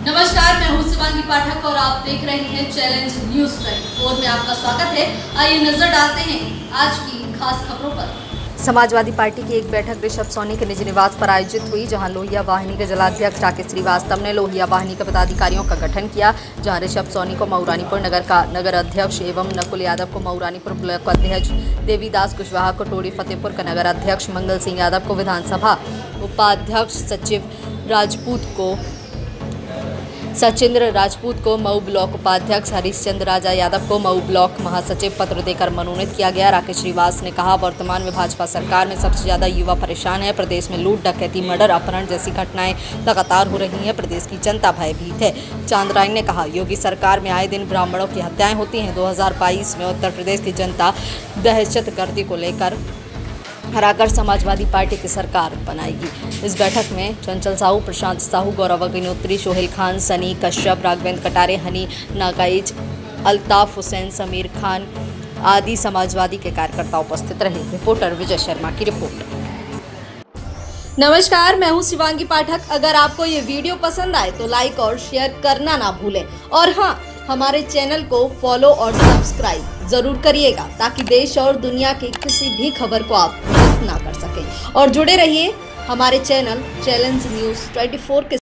नमस्कार, मैं हूँ शिवांगी पाठक और आप देख रहे हैं चैलेंज न्यूज़ फोर में आपका स्वागत है। आइए नज़र डालते हैं आज की खास खबरों पर। समाजवादी पार्टी की एक बैठक ऋषभ सोनी के निज निवास पर आयोजित हुई, जहाँ लोहिया वाहिनी के जिलाध्यक्ष राकेश श्रीवास्तव ने लोहिया वाहिनी के पदाधिकारियों का गठन किया, जहाँ ऋषभ सोनी को मऊरानीपुर नगर का नगर अध्यक्ष एवं नकुल यादव को मऊरानीपुर ब्लॉक अध्यक्ष देवीदास कुशवाहा को टोड़ी फतेहपुर का नगर अध्यक्ष मंगल सिंह यादव को विधानसभा उपाध्यक्ष सचिव राजपूत को सचिंद्र राजपूत को मऊ ब्लॉक उपाध्यक्ष हरीशचंद्र राजा यादव को मऊ ब्लॉक महासचिव पत्र देकर मनोनीत किया गया। राकेश श्रीवास ने कहा, वर्तमान में भाजपा सरकार में सबसे ज़्यादा युवा परेशान है। प्रदेश में लूट, डकैती, मर्डर, अपहरण जैसी घटनाएँ लगातार हो रही हैं। प्रदेश की जनता भयभीत है। चांद्रायन ने कहा, योगी सरकार में आए दिन ब्राह्मणों की हत्याएँ होती हैं। 2022 में उत्तर प्रदेश की जनता दहशत गर्दी को लेकर हराकर समाजवादी पार्टी की सरकार बनाएगी। इस बैठक में चंचल साहू, प्रशांत साहू, गौरव अग्निहोत्री सोहेल खान, सनी कश्यप, राघवेंद्र कटारे, हनी नागाइज, अल्ताफ हुसैन, समीर खान आदि समाजवादी के कार्यकर्ता उपस्थित रहे। रिपोर्टर विजय शर्मा की रिपोर्ट। नमस्कार, मैं हूँ शिवांगी पाठक। अगर आपको ये वीडियो पसंद आए तो लाइक और शेयर करना ना भूलें। और हाँ हमारे चैनल को फॉलो और सब्सक्राइब ज़रूर करिएगा ताकि देश और दुनिया की किसी भी खबर को आप मिस ना कर सकें। और जुड़े रहिए हमारे चैनल चैलेंज न्यूज़ 24 के